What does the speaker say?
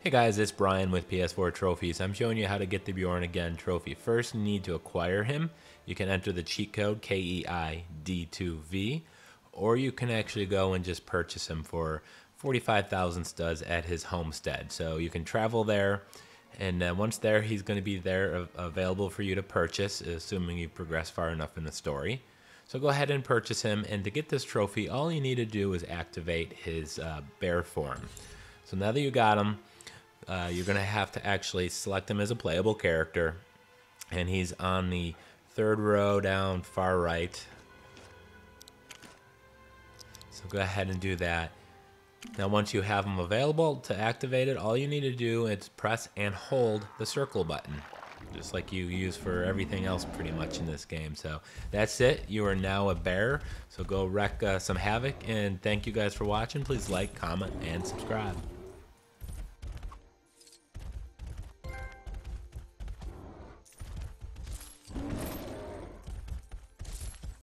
Hey guys, it's Brian with PS4 Trophies. I'm showing you how to get the Beorn Again trophy. First, you need to acquire him. You can enter the cheat code KEID2V, or you can actually go and just purchase him for 45,000 studs at his homestead. So you can travel there, and uh, once there, he's going to be there available for you to purchase, assuming you progress far enough in the story. So go ahead and purchase him, and to get this trophy, all you need to do is activate his uh, bear form. So now that you got him, uh, you're going to have to actually select him as a playable character. And he's on the third row down far right. So go ahead and do that. Now once you have him available to activate it, all you need to do is press and hold the circle button. Just like you use for everything else pretty much in this game. So that's it. You are now a bear. So go wreck uh, some havoc. And thank you guys for watching. Please like, comment, and subscribe.